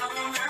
I'm